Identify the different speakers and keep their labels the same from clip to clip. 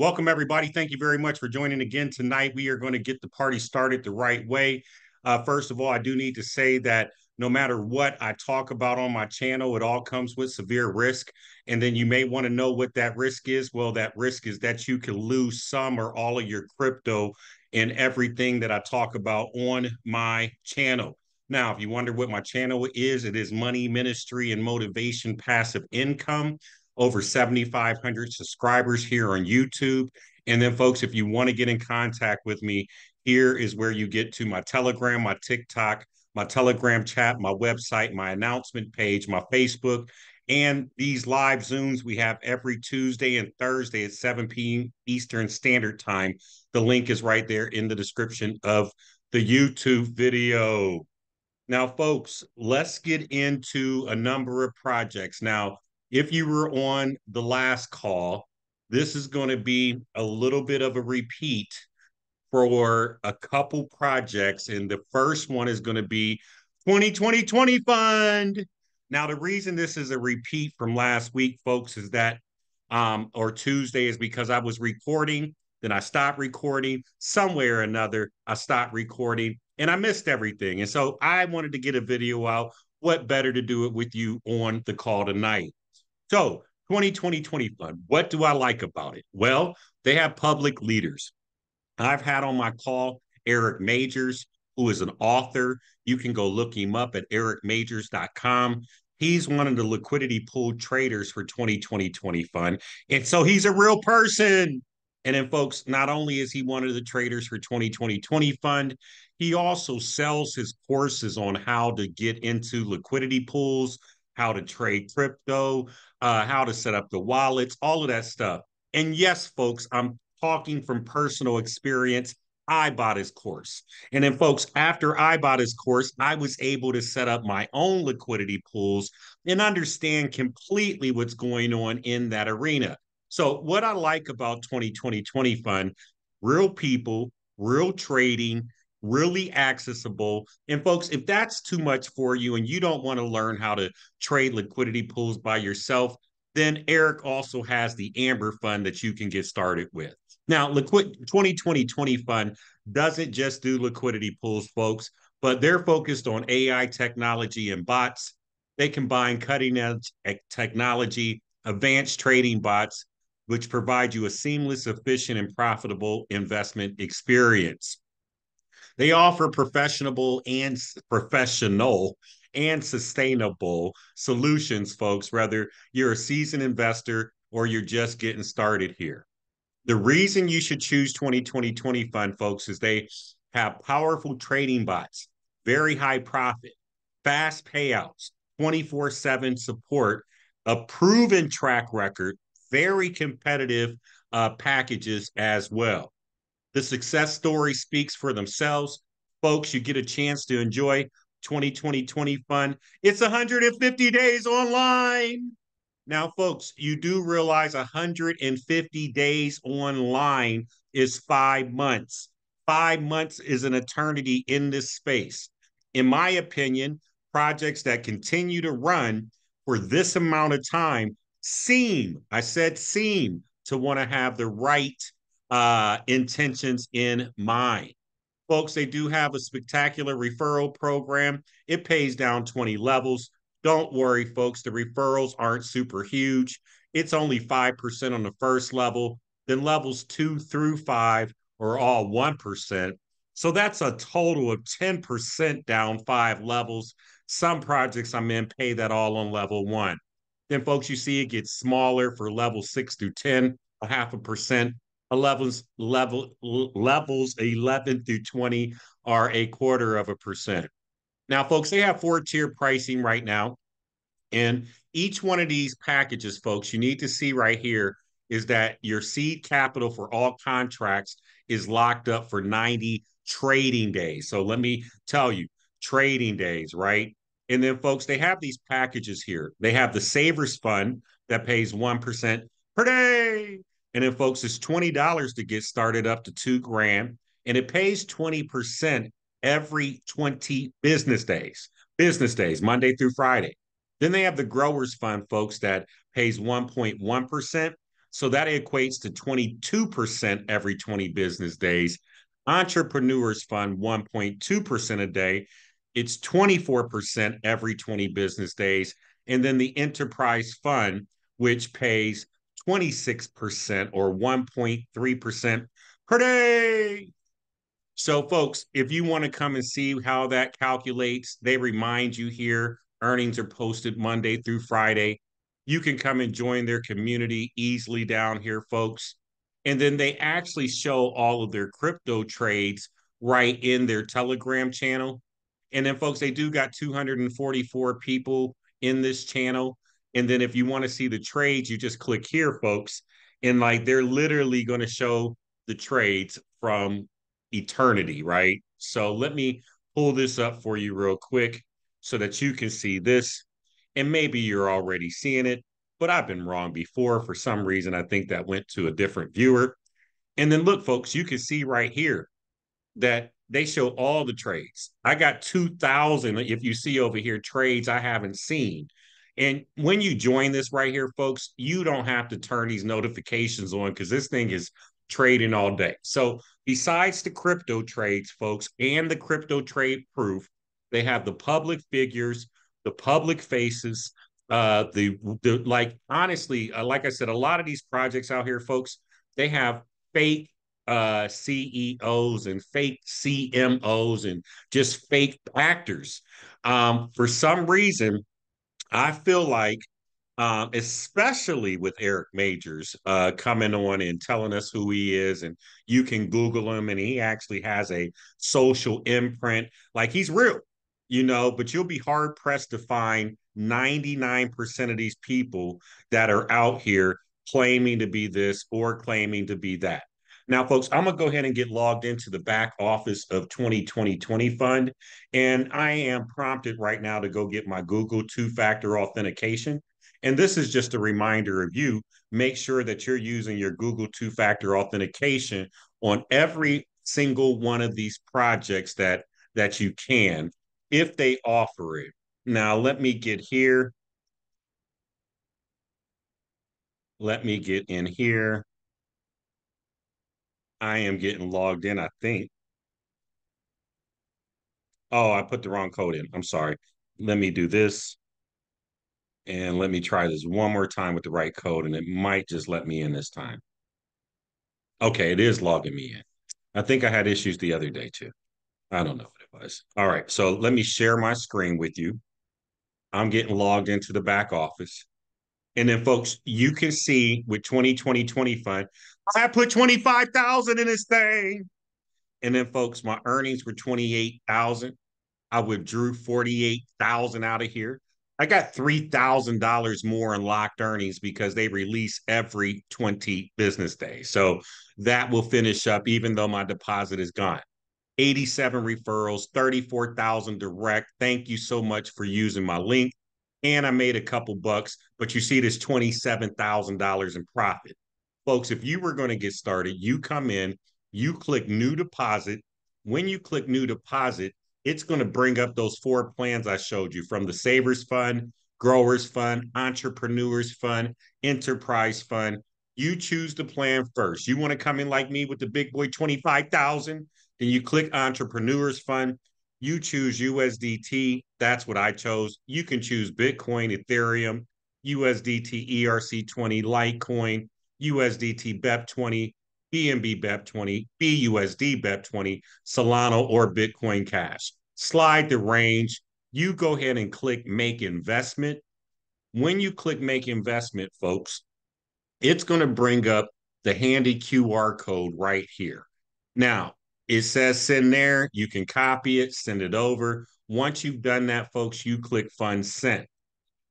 Speaker 1: Welcome, everybody. Thank you very much for joining again tonight. We are going to get the party started the right way. Uh, first of all, I do need to say that no matter what I talk about on my channel, it all comes with severe risk. And then you may want to know what that risk is. Well, that risk is that you can lose some or all of your crypto in everything that I talk about on my channel. Now, if you wonder what my channel is, it is Money Ministry and Motivation Passive Income over 7,500 subscribers here on YouTube. And then, folks, if you want to get in contact with me, here is where you get to my Telegram, my TikTok, my Telegram chat, my website, my announcement page, my Facebook, and these live Zooms we have every Tuesday and Thursday at 7 p.m. Eastern Standard Time. The link is right there in the description of the YouTube video. Now, folks, let's get into a number of projects. Now, if you were on the last call, this is going to be a little bit of a repeat for a couple projects. And the first one is going to be 2020 20 Fund. Now, the reason this is a repeat from last week, folks, is that, um, or Tuesday, is because I was recording, then I stopped recording. Somewhere or another, I stopped recording and I missed everything. And so I wanted to get a video out. What better to do it with you on the call tonight? So 2020 20 fund, what do I like about it? Well, they have public leaders. I've had on my call Eric Majors, who is an author. You can go look him up at ericmajors.com. He's one of the liquidity pool traders for 2020 20 fund. And so he's a real person. And then, folks, not only is he one of the traders for 2020 20 fund, he also sells his courses on how to get into liquidity pools, how to trade crypto, uh, how to set up the wallets, all of that stuff. And yes, folks, I'm talking from personal experience. I bought his course. And then, folks, after I bought his course, I was able to set up my own liquidity pools and understand completely what's going on in that arena. So, what I like about 2020 20 Fund, real people, real trading, really accessible. And folks, if that's too much for you and you don't want to learn how to trade liquidity pools by yourself, then Eric also has the Amber Fund that you can get started with. Now, Liquid 2020 Fund doesn't just do liquidity pools, folks, but they're focused on AI technology and bots. They combine cutting edge technology, advanced trading bots, which provide you a seamless, efficient, and profitable investment experience. They offer professional and professional and sustainable solutions, folks, whether you're a seasoned investor or you're just getting started here. The reason you should choose 2020 20 fund, folks, is they have powerful trading bots, very high profit, fast payouts, 24 7 support, a proven track record, very competitive uh, packages as well. The success story speaks for themselves. Folks, you get a chance to enjoy 2020 20 fun. It's 150 days online. Now, folks, you do realize 150 days online is five months. Five months is an eternity in this space. In my opinion, projects that continue to run for this amount of time seem, I said seem, to want to have the right uh, intentions in mind. Folks, they do have a spectacular referral program. It pays down 20 levels. Don't worry, folks, the referrals aren't super huge. It's only 5% on the first level. Then levels two through five are all 1%. So that's a total of 10% down five levels. Some projects I'm in pay that all on level one. Then, folks, you see it gets smaller for level six through 10, a half a percent levels level levels 11 through 20 are a quarter of a percent. Now, folks, they have four tier pricing right now. And each one of these packages, folks, you need to see right here is that your seed capital for all contracts is locked up for 90 trading days. So let me tell you, trading days, right? And then, folks, they have these packages here. They have the Savers Fund that pays 1% per day. And then, folks, it's $20 to get started up to two grand, and it pays 20% every 20 business days, business days, Monday through Friday. Then they have the Growers Fund, folks, that pays 1.1%. So that equates to 22% every 20 business days. Entrepreneurs Fund 1.2% a day. It's 24% every 20 business days. And then the Enterprise Fund, which pays 26% or 1.3% per day. So, folks, if you want to come and see how that calculates, they remind you here earnings are posted Monday through Friday. You can come and join their community easily down here, folks. And then they actually show all of their crypto trades right in their Telegram channel. And then, folks, they do got 244 people in this channel. And then if you want to see the trades, you just click here, folks. And like they're literally going to show the trades from eternity, right? So let me pull this up for you real quick so that you can see this. And maybe you're already seeing it, but I've been wrong before. For some reason, I think that went to a different viewer. And then look, folks, you can see right here that they show all the trades. I got 2,000, if you see over here, trades I haven't seen. And when you join this right here, folks, you don't have to turn these notifications on because this thing is trading all day. So, besides the crypto trades, folks, and the crypto trade proof, they have the public figures, the public faces, uh, the, the like, honestly, uh, like I said, a lot of these projects out here, folks, they have fake uh, CEOs and fake CMOs and just fake actors. Um, for some reason, I feel like, um, especially with Eric Majors uh, coming on and telling us who he is, and you can Google him, and he actually has a social imprint. Like he's real, you know, but you'll be hard pressed to find 99% of these people that are out here claiming to be this or claiming to be that. Now, folks, I'm going to go ahead and get logged into the back office of 2020 20 Fund. And I am prompted right now to go get my Google two factor authentication. And this is just a reminder of you make sure that you're using your Google two factor authentication on every single one of these projects that that you can if they offer it. Now, let me get here. Let me get in here. I am getting logged in, I think. Oh, I put the wrong code in. I'm sorry. Let me do this. And let me try this one more time with the right code, and it might just let me in this time. Okay, it is logging me in. I think I had issues the other day too. I don't know what it was. All right, so let me share my screen with you. I'm getting logged into the back office. And then, folks, you can see with 2020 20 fund, I put 25,000 in this thing. And then, folks, my earnings were 28,000. I withdrew 48,000 out of here. I got $3,000 more in locked earnings because they release every 20 business days. So that will finish up, even though my deposit is gone. 87 referrals, 34,000 direct. Thank you so much for using my link. And I made a couple bucks, but you see this $27,000 in profit. Folks, if you were going to get started, you come in, you click new deposit. When you click new deposit, it's going to bring up those four plans I showed you from the Savers Fund, Growers Fund, Entrepreneurs Fund, Enterprise Fund. You choose the plan first. You want to come in like me with the big boy 25,000, then you click Entrepreneurs Fund. You choose USDT. That's what I chose. You can choose Bitcoin, Ethereum, USDT ERC20, Litecoin, USDT BEP20, BNB BEP20, BUSD BEP20, Solana, or Bitcoin Cash. Slide the range. You go ahead and click Make Investment. When you click Make Investment, folks, it's going to bring up the handy QR code right here. Now, it says send there. You can copy it, send it over. Once you've done that, folks, you click Fund Sent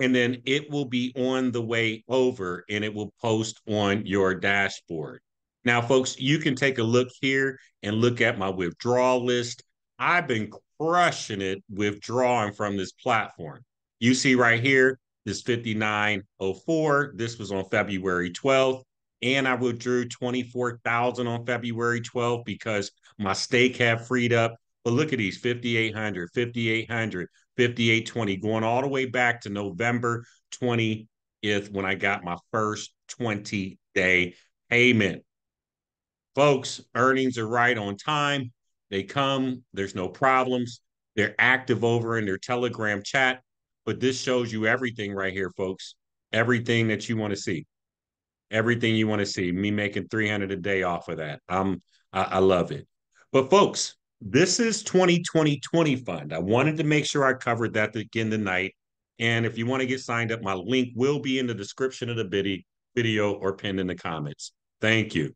Speaker 1: and then it will be on the way over and it will post on your dashboard. Now, folks, you can take a look here and look at my withdrawal list. I've been crushing it withdrawing from this platform. You see right here, this 5904. This was on February 12th. And I withdrew 24,000 on February 12th because my stake had freed up. But look at these 5,800, 5,800, 5820, going all the way back to November 20th when I got my first 20 day payment. Folks, earnings are right on time. They come, there's no problems. They're active over in their Telegram chat. But this shows you everything right here, folks. Everything that you want to see. Everything you want to see. Me making 300 a day off of that. Um, I, I love it. But folks, this is 2020 20 fund. I wanted to make sure I covered that again tonight. And if you want to get signed up, my link will be in the description of the video or pinned in the comments. Thank you.